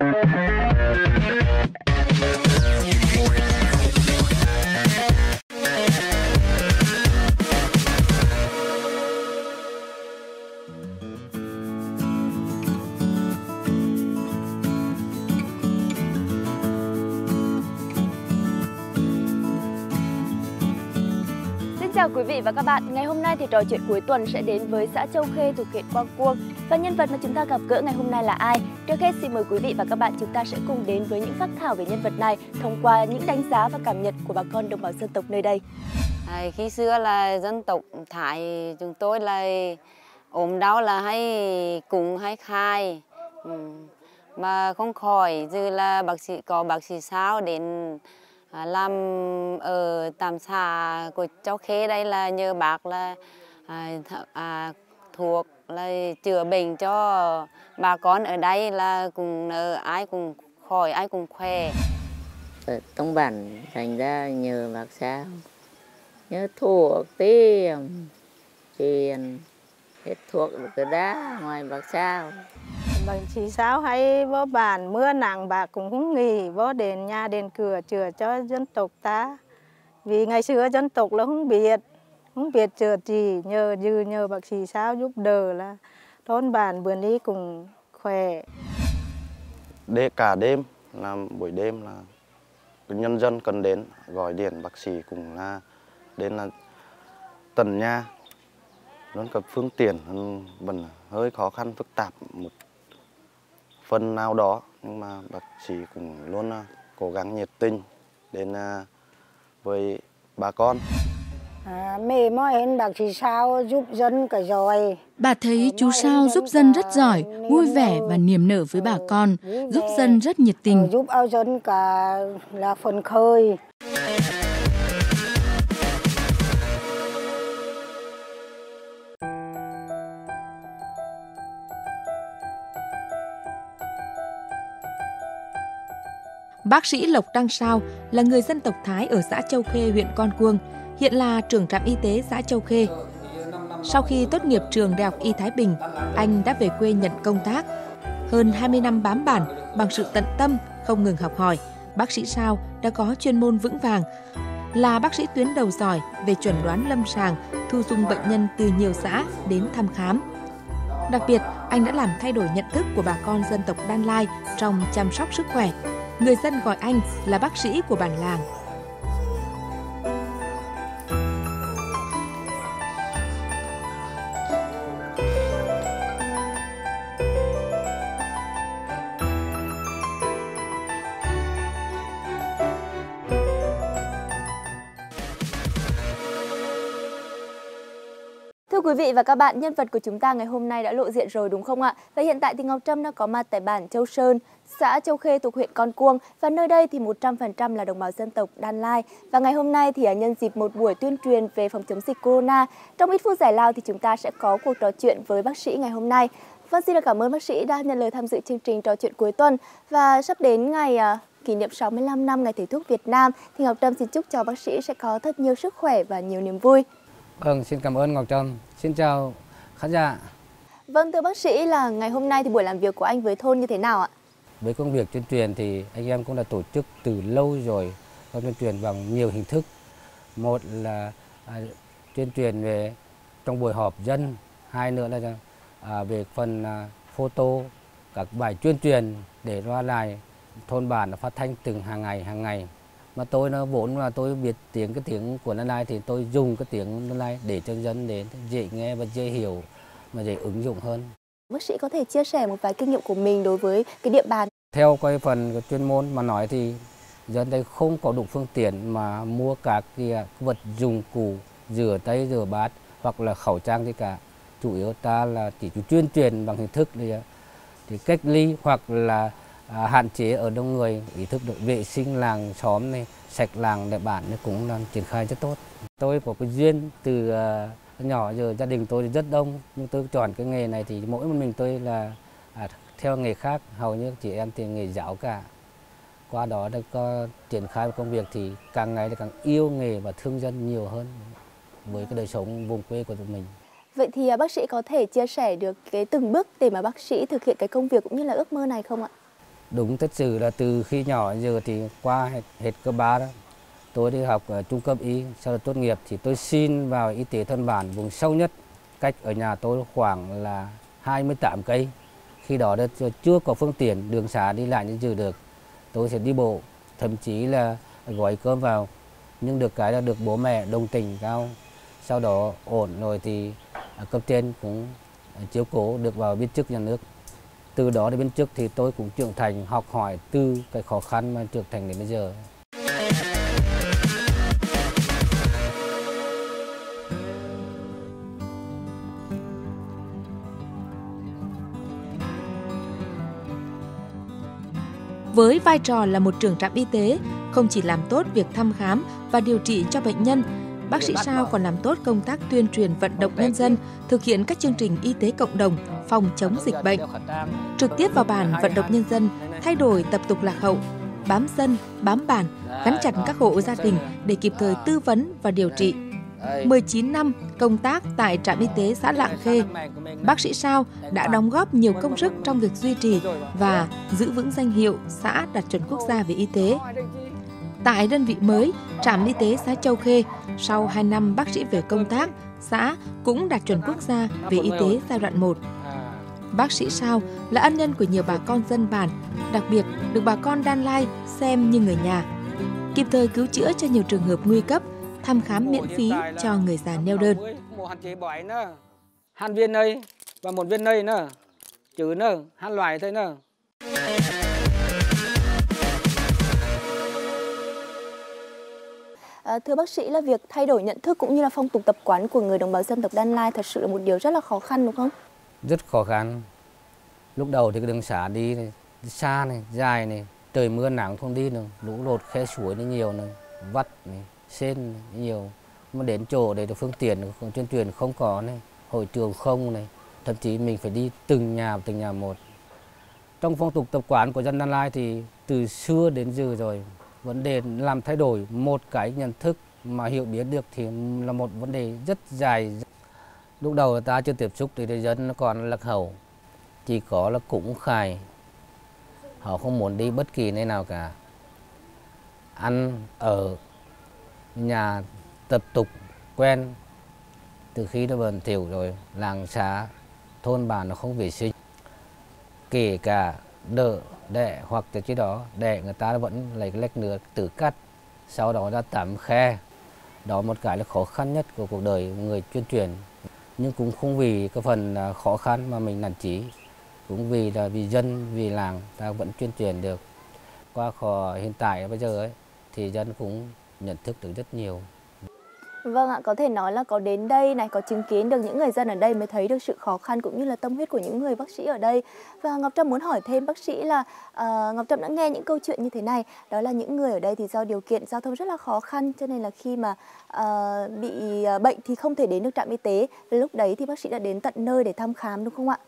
Thank you. Và các bạn. Ngày hôm nay thì trò chuyện cuối tuần sẽ đến với xã Châu Khê thuộc huyện Quang Cuông. Và nhân vật mà chúng ta gặp gỡ ngày hôm nay là ai? Trước hết xin mời quý vị và các bạn chúng ta sẽ cùng đến với những phát thảo về nhân vật này thông qua những đánh giá và cảm nhận của bà con đồng bào dân tộc nơi đây. À, khi xưa là dân tộc Thái chúng tôi là ốm đau là hay cùng hay khai ừ. mà không khỏi dư là bác sĩ có bác sĩ sao đến À, làm ở tạm xã của cháu khê đây là nhờ bác là à, à, thuộc là chữa bệnh cho bà con ở đây là cùng ai cùng khỏi ai cùng khỏe. Ở trong bản thành ra nhờ bác sao nhớ thuộc tiền tiền hết thuộc được cái đá ngoài bạc sao Bằng chỉ sao hay vô bản mưa nặng bà cũng không nghỉ vô đền nhà đền cửa chữa cho dân tộc ta. Vì ngày xưa dân tộc là không biết, không biết chữa gì, nhờ dư nhờ bác sĩ sao giúp đỡ là thôn bản bữa đi cũng khỏe. Để cả đêm, làm buổi đêm là nhân dân cần đến gọi điện bác sĩ cũng là đến là tận nhà luôn gặp phương tiện ừ, vẫn hơi khó khăn phức tạp một phần nào đó nhưng mà bác sĩ cũng luôn à, cố gắng nhiệt tình đến à, với bà con. À, mẹ mỗi hẹn bác sĩ sao giúp dân cả rồi. Bà thấy chú sao giúp dân rất giỏi, vui vẻ và niềm nở với bà con, giúp dân rất nhiệt tình. Giúp ao dân cả là phần khơi. Bác sĩ Lộc Đăng Sao là người dân tộc Thái ở xã Châu Khê, huyện Con Cuông, hiện là trưởng trạm y tế xã Châu Khê. Sau khi tốt nghiệp trường Đại học Y Thái Bình, anh đã về quê nhận công tác. Hơn 20 năm bám bản bằng sự tận tâm, không ngừng học hỏi, bác sĩ Sao đã có chuyên môn vững vàng, là bác sĩ tuyến đầu giỏi về chuẩn đoán lâm sàng, thu dung bệnh nhân từ nhiều xã đến thăm khám. Đặc biệt, anh đã làm thay đổi nhận thức của bà con dân tộc Đan Lai trong chăm sóc sức khỏe, người dân gọi anh là bác sĩ của bản làng. Thưa quý vị và các bạn, nhân vật của chúng ta ngày hôm nay đã lộ diện rồi đúng không ạ? Và hiện tại thì Ngọc Trâm đang có mặt tại bản Châu Sơn, xã Châu Khê thuộc huyện Con Cuông và nơi đây thì 100% là đồng bào dân tộc Đan Lai. Và ngày hôm nay thì nhân dịp một buổi tuyên truyền về phòng chống dịch corona, trong ít phút giải lao thì chúng ta sẽ có cuộc trò chuyện với bác sĩ ngày hôm nay. Vâng, xin được cảm ơn bác sĩ đã nhận lời tham dự chương trình trò chuyện cuối tuần và sắp đến ngày uh, kỷ niệm 65 năm Ngày Thầy thuốc Việt Nam thì Ngọc Trâm xin chúc cho bác sĩ sẽ có thật nhiều sức khỏe và nhiều niềm vui. Vâng, xin cảm ơn Ngọc Trâm. Xin chào khán giả. Vâng, thưa bác sĩ là ngày hôm nay thì buổi làm việc của anh với thôn như thế nào ạ? Với công việc tuyên truyền thì anh em cũng đã tổ chức từ lâu rồi và tuyên truyền bằng nhiều hình thức. Một là à, tuyên truyền về trong buổi họp dân, hai nữa là à, về phần à, photo các bài tuyên truyền để loa đài thôn bản phát thanh từng hàng ngày hàng ngày mà tôi nó vốn là tôi biết tiếng cái tiếng của nó lai thì tôi dùng cái tiếng nó lai để cho dân đến dễ nghe và dễ hiểu mà dễ ứng dụng hơn. Bác sĩ có thể chia sẻ một vài kinh nghiệm của mình đối với cái địa bàn. Theo cái phần chuyên môn mà nói thì dân đây không có đủ phương tiện mà mua các cái vật dụng cụ rửa tay rửa bát hoặc là khẩu trang gì cả. Chủ yếu ta là chỉ tuyên truyền bằng hình thức thì, thì cách ly hoặc là à, hạn chế ở đông người. Ý thức được vệ sinh làng xóm này sạch làng để bản nó cũng đang triển khai rất tốt. Tôi có cái duyên từ uh, nhỏ giờ gia đình tôi rất đông nhưng tôi chọn cái nghề này thì mỗi một mình tôi là à, theo nghề khác hầu như chị em thì nghề giáo cả. Qua đó đã có triển khai công việc thì càng ngày thì càng yêu nghề và thương dân nhiều hơn với cái đời sống vùng quê của tụi mình. Vậy thì à, bác sĩ có thể chia sẻ được cái từng bước để mà bác sĩ thực hiện cái công việc cũng như là ước mơ này không ạ? đúng thật sự là từ khi nhỏ giờ thì qua hết, hết cấp ba đó tôi đi học ở trung cấp y sau đó tốt nghiệp thì tôi xin vào y tế thôn bản vùng sâu nhất. Cách ở nhà tôi khoảng là 28 cây khi đó chưa có phương tiện, đường xá đi lại như dự được. Tôi sẽ đi bộ, thậm chí là gói cơm vào, nhưng được cái là được bố mẹ đồng tình cao. Sau đó ổn rồi thì à, cấp trên cũng chiếu cố được vào biên chức nhà nước. Từ đó đến biên chức thì tôi cũng trưởng thành, học hỏi từ cái khó khăn mà trưởng thành đến bây giờ. Với vai trò là một trưởng trạm y tế, không chỉ làm tốt việc thăm khám và điều trị cho bệnh nhân, bác sĩ Sao còn làm tốt công tác tuyên truyền vận động nhân dân thực hiện các chương trình y tế cộng đồng phòng chống dịch bệnh. Trực tiếp vào bản vận động nhân dân thay đổi tập tục lạc hậu, bám dân, bám bản, gắn chặt các hộ gia đình để kịp thời tư vấn và điều trị. 19 năm công tác tại trạm y tế xã Lạng Khê, bác sĩ Sao đã đóng góp nhiều công sức trong việc duy trì và giữ vững danh hiệu xã đạt chuẩn quốc gia về y tế. Tại đơn vị mới, trạm y tế xã Châu Khê, sau 2 năm bác sĩ về công tác, xã cũng đạt chuẩn quốc gia về y tế giai đoạn 1. Bác sĩ Sao là ân nhân của nhiều bà con dân bản, đặc biệt được bà con Đan Lai xem như người nhà. Kịp thời cứu chữa cho nhiều trường hợp nguy cấp, thăm khám miễn phí cho người già neo đơn. Một hạn chế bỏi nữa, hai viên này và một viên này nữa, chữ nữa, hai loại thôi nữa. À, thưa bác sĩ là việc thay đổi nhận thức cũng như là phong tục tập quán của người đồng bào dân tộc Đan Lai thật sự là một điều rất là khó khăn đúng không? Rất khó khăn. Lúc đầu thì cái đường xá đi này, xa này, dài này, trời mưa nắng không đi được, lũ lụt khe suối nó nhiều này, vắt này, sen nhiều. Mà đến chỗ để được phương tiện tuyên truyền không có này, hội trường không này. Thậm chí mình phải đi từng nhà từng nhà một. Trong phong tục tập quán của dân Đan Lai thì từ xưa đến giờ rồi, vấn đề làm thay đổi một cái nhận thức mà hiểu biết được thì là một vấn đề rất dài. Lúc đầu ta chưa tiếp xúc thì dân nó còn lạc hậu, chỉ có là cũng khai họ không muốn đi bất kỳ nơi nào cả. Ăn, ở nhà tập tục quen từ khi nó bẩn thỉu rồi, làng xã thôn bản nó không vệ sinh. Kể cả đỡ đẻ hoặc từ cái đó, đẻ người ta vẫn lấy cái lách nửa tự cắt, sau đó ra tắm khe. Đó một cái là khó khăn nhất của cuộc đời người chuyên truyền. Nhưng cũng không vì cái phần à, khó khăn mà mình nản chí, cũng vì là vì dân, vì làng ta vẫn chuyên truyền được. Qua khó hiện tại bây giờ ấy, thì dân cũng nhận thức được rất nhiều. Vâng ạ, có thể nói là có đến đây này, có chứng kiến được những người dân ở đây mới thấy được sự khó khăn cũng như là tâm huyết của những người bác sĩ ở đây. Và Ngọc Trâm muốn hỏi thêm bác sĩ là uh, Ngọc Trâm đã nghe những câu chuyện như thế này, đó là những người ở đây thì do điều kiện giao thông rất là khó khăn cho nên là khi mà uh, bị bệnh thì không thể đến được trạm y tế. Lúc đấy thì bác sĩ đã đến tận nơi để thăm khám đúng không ạ?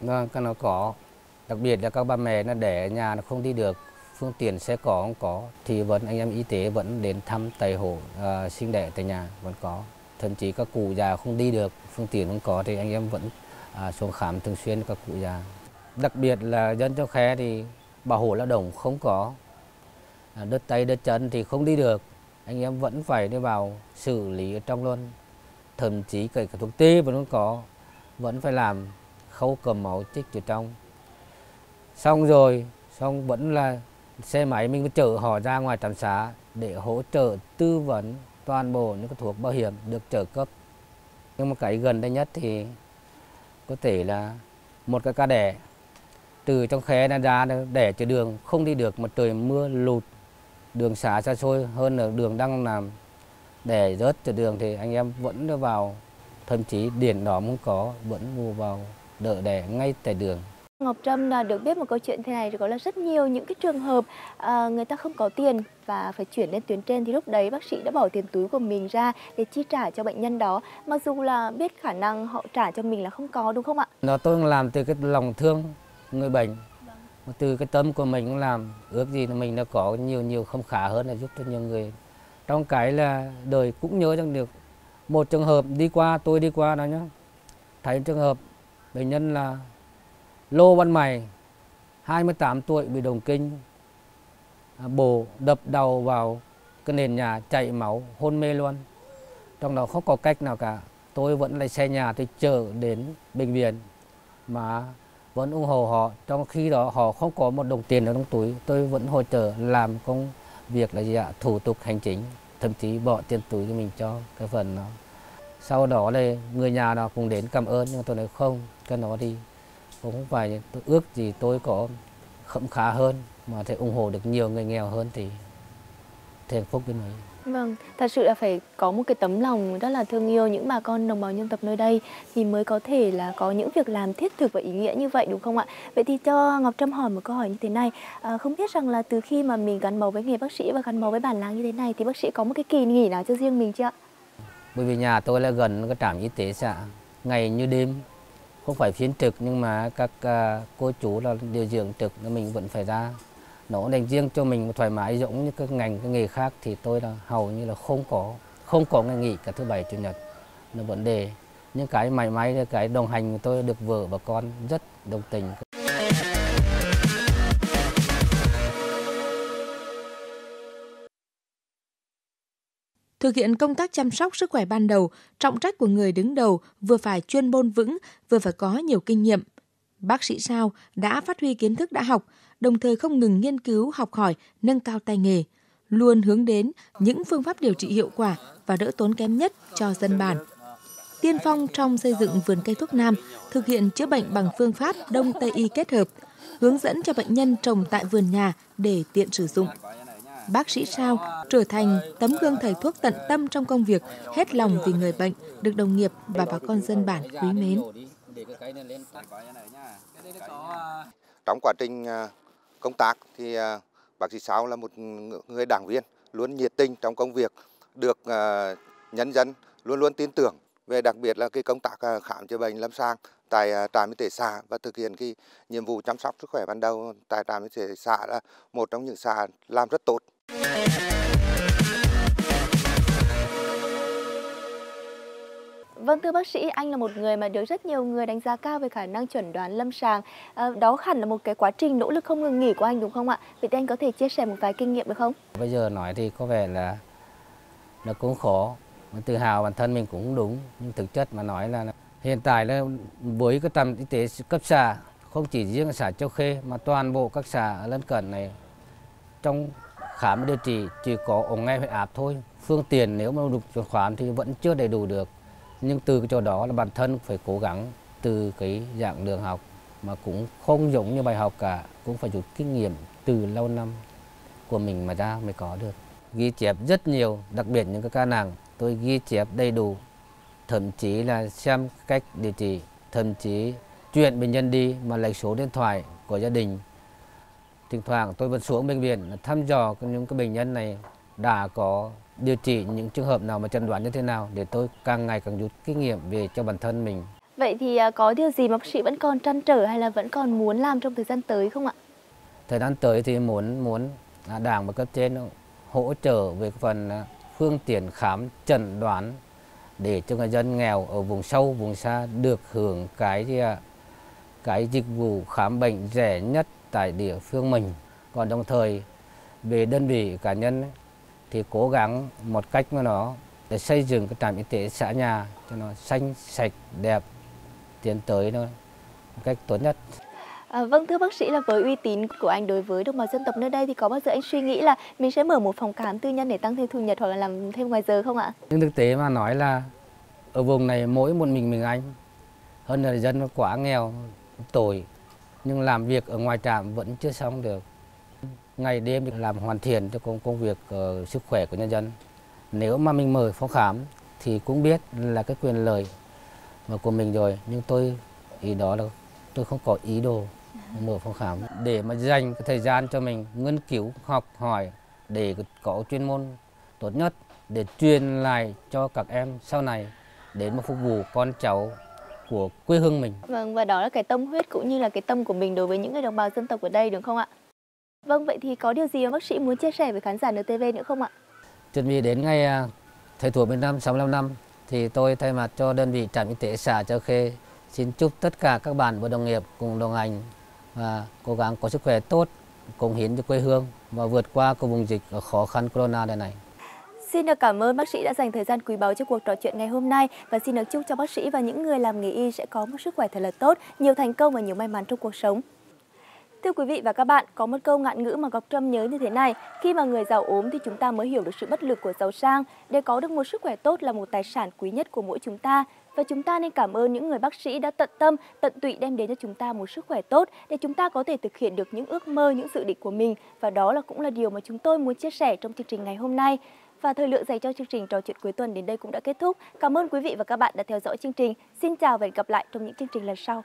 Vâng, nó có. Đặc biệt là các bà mẹ nó để ở nhà nó không đi được phương tiện sẽ có không có thì vẫn anh em y tế vẫn đến thăm tại hộ uh, sinh đẻ tại nhà vẫn có. Thậm chí các cụ già không đi được phương tiện không có thì anh em vẫn uh, xuống khám thường xuyên các cụ già. Đặc biệt là dân cho khe thì bảo hộ lao động không có. Uh, đất tay đất chân thì không đi được. Anh em vẫn phải đi vào xử lý ở trong luôn. Thậm chí kể cả thuốc tê vẫn không có vẫn phải làm khâu cầm máu chích ở trong. Xong rồi xong vẫn là xe máy mình chở họ ra ngoài trạm xá để hỗ trợ tư vấn toàn bộ những cái thuốc bảo hiểm được trợ cấp. Nhưng mà cái gần đây nhất thì có thể là một cái ca đẻ. Từ trong khe ra ra đẻ trên đường, không đi được mà trời mưa lụt. Đường xá xa xôi hơn là đường đang làm đẻ rớt trên đường thì anh em vẫn đưa vào. Thậm chí điện đó không có, vẫn mua vào, đỡ đẻ ngay tại đường. Ngọc Trâm là được biết một câu chuyện thế này thì có là rất nhiều những cái trường hợp à, người ta không có tiền và phải chuyển lên tuyến trên thì lúc đấy bác sĩ đã bỏ tiền túi của mình ra để chi trả cho bệnh nhân đó. Mặc dù là biết khả năng họ trả cho mình là không có đúng không ạ? Nó tôi làm từ cái lòng thương người bệnh. Vâng. từ cái tâm của mình cũng làm. Ước gì là mình đã có nhiều nhiều không khả hơn là giúp cho nhiều người. Trong cái là đời cũng nhớ rằng được. Một trường hợp đi qua tôi đi qua đó nhá. Thấy trường hợp bệnh nhân là lô Văn mày 28 tuổi, bị đồng kinh. À, bổ đập đầu vào cái nền nhà chảy máu, hôn mê luôn. Trong đó không có cách nào cả. Tôi vẫn lấy xe nhà tôi chở đến bệnh viện mà vẫn ủng hộ họ. Trong khi đó họ không có một đồng tiền ở trong túi. Tôi vẫn hỗ trợ làm công việc là gì ạ? Thủ tục hành chính, thậm chí bỏ tiền túi cho mình cho cái phần đó. Sau đó là người nhà nào cũng đến cảm ơn, nhưng tôi nói không, cái nó đi cũng không phải tôi ước gì tôi có khẩm khá hơn mà thể ủng hộ được nhiều người nghèo hơn thì thì hạnh phúc bên ấy Vâng, thật sự là phải có một cái tấm lòng rất là thương yêu những bà con đồng bào dân tộc nơi đây thì mới có thể là có những việc làm thiết thực và ý nghĩa như vậy đúng không ạ? Vậy thì cho Ngọc Trâm hỏi một câu hỏi như thế này, à, không biết rằng là từ khi mà mình gắn bó với nghề bác sĩ và gắn bó với bản làng như thế này thì bác sĩ có một cái kỳ nghỉ nào cho riêng mình chưa ạ? Bởi vì nhà tôi là gần cái trạm y tế xã, ngày như đêm, không phải phiên trực nhưng mà các uh, cô chú là điều dưỡng trực nên mình vẫn phải ra. Nấu dành riêng cho mình thoải mái giống như các ngành các nghề khác thì tôi là hầu như là không có không có ngày nghỉ cả thứ bảy chủ nhật. Là vấn đề. Những cái may mắn cái đồng hành của tôi được vợ và con rất đồng tình. Thực hiện công tác chăm sóc sức khỏe ban đầu, trọng trách của người đứng đầu vừa phải chuyên môn vững, vừa phải có nhiều kinh nghiệm. Bác sĩ Sao đã phát huy kiến thức đã học, đồng thời không ngừng nghiên cứu, học hỏi, nâng cao tay nghề, luôn hướng đến những phương pháp điều trị hiệu quả và đỡ tốn kém nhất cho dân bản. Tiên phong trong xây dựng vườn cây thuốc nam, thực hiện chữa bệnh bằng phương pháp Đông Tây y kết hợp, hướng dẫn cho bệnh nhân trồng tại vườn nhà để tiện sử dụng. Bác sĩ Sao trở thành tấm gương thầy thuốc tận tâm trong công việc, hết lòng vì người bệnh, được đồng nghiệp và bà con dân bản quý mến. Trong quá trình à, công tác thì à, bác sĩ Sáu là một người đảng viên luôn nhiệt tình trong công việc, được à, nhân dân luôn luôn tin tưởng về đặc biệt là cái công tác khám chữa bệnh lâm sàng tại trạm y tế xã và thực hiện cái nhiệm vụ chăm sóc sức khỏe ban đầu tại trạm y tế xã là một trong những xã làm rất tốt. Vâng thưa bác sĩ, anh là một người mà được rất nhiều người đánh giá cao về khả năng chuẩn đoán lâm sàng. À, đó hẳn là một cái quá trình nỗ lực không ngừng nghỉ của anh đúng không ạ? Vậy thì anh có thể chia sẻ một vài kinh nghiệm được không? Bây giờ nói thì có vẻ là nó cũng khó, tự hào bản thân mình cũng đúng, nhưng thực chất mà nói là hiện tại là với cái tầm y tế cấp xã không chỉ riêng xã Châu Khê mà toàn bộ các xã lân cận này trong khám điều trị chỉ có ống nghe huyết áp thôi phương tiện nếu mà được khám thì vẫn chưa đầy đủ được nhưng từ cái chỗ đó là bản thân phải cố gắng từ cái dạng đường học mà cũng không giống như bài học cả, cũng phải rút kinh nghiệm từ lâu năm của mình mà ra mới có được. Ghi chép rất nhiều, đặc biệt những cái ca nặng, tôi ghi chép đầy đủ, thậm chí là xem cách điều trị, thậm chí chuyển bệnh nhân đi mà lấy số điện thoại của gia đình. Thỉnh thoảng tôi vẫn xuống bệnh viện thăm dò những cái bệnh nhân này đã có điều trị những trường hợp nào mà chẩn đoán như thế nào để tôi càng ngày càng rút kinh nghiệm về cho bản thân mình. Vậy thì à, có điều gì mà bác sĩ vẫn còn trăn trở hay là vẫn còn muốn làm trong thời gian tới không ạ? Thời gian tới thì muốn muốn à, đảng và cấp trên hỗ trợ về phần à, phương tiện khám chẩn đoán để cho người dân nghèo ở vùng sâu vùng xa được hưởng cái cái dịch vụ khám bệnh rẻ nhất tại địa phương mình. Còn đồng thời về đơn vị cá nhân thì cố gắng một cách mà nó để xây dựng cái trạm y tế xã nhà cho nó xanh sạch đẹp tiến tới nó một cách tốt nhất. À, vâng thưa bác sĩ là với uy tín của anh đối với đồng bào dân tộc nơi đây thì có bao giờ anh suy nghĩ là mình sẽ mở một phòng khám tư nhân để tăng thêm thu nhập hoặc là làm thêm ngoài giờ không ạ? Nhưng thực tế mà nói là ở vùng này mỗi một mình mình anh hơn là dân nó quá nghèo tồi nhưng làm việc ở ngoài trạm vẫn chưa xong được ngày đêm để làm hoàn thiện cho công công việc uh, sức khỏe của nhân dân. Nếu mà mình mời phòng khám thì cũng biết là cái quyền lợi mà của mình rồi, nhưng tôi ý đó là tôi không có ý đồ mở phòng khám để mà dành cái thời gian cho mình nghiên cứu học hỏi để có chuyên môn tốt nhất để truyền lại cho các em sau này để mà phục vụ con cháu của quê hương mình. Vâng và đó là cái tâm huyết cũng như là cái tâm của mình đối với những người đồng bào dân tộc ở đây đúng không ạ? Vâng, vậy thì có điều gì mà bác sĩ muốn chia sẻ với khán giả NTV nữa không ạ? Chuẩn bị đến ngày thầy thuốc Việt Nam 65 năm thì tôi thay mặt cho đơn vị trạm y tế xã Châu Khê xin chúc tất cả các bạn và đồng nghiệp cùng đồng hành và cố gắng có sức khỏe tốt, cống hiến cho quê hương và vượt qua cái vùng dịch khó khăn corona này này. Xin được cảm ơn bác sĩ đã dành thời gian quý báu cho cuộc trò chuyện ngày hôm nay và xin được chúc cho bác sĩ và những người làm nghề y sẽ có một sức khỏe thật là tốt, nhiều thành công và nhiều may mắn trong cuộc sống. Thưa quý vị và các bạn, có một câu ngạn ngữ mà Ngọc Trâm nhớ như thế này, khi mà người giàu ốm thì chúng ta mới hiểu được sự bất lực của giàu sang. Để có được một sức khỏe tốt là một tài sản quý nhất của mỗi chúng ta và chúng ta nên cảm ơn những người bác sĩ đã tận tâm, tận tụy đem đến cho chúng ta một sức khỏe tốt để chúng ta có thể thực hiện được những ước mơ, những dự định của mình và đó là cũng là điều mà chúng tôi muốn chia sẻ trong chương trình ngày hôm nay. Và thời lượng dành cho chương trình trò chuyện cuối tuần đến đây cũng đã kết thúc. Cảm ơn quý vị và các bạn đã theo dõi chương trình. Xin chào và hẹn gặp lại trong những chương trình lần sau.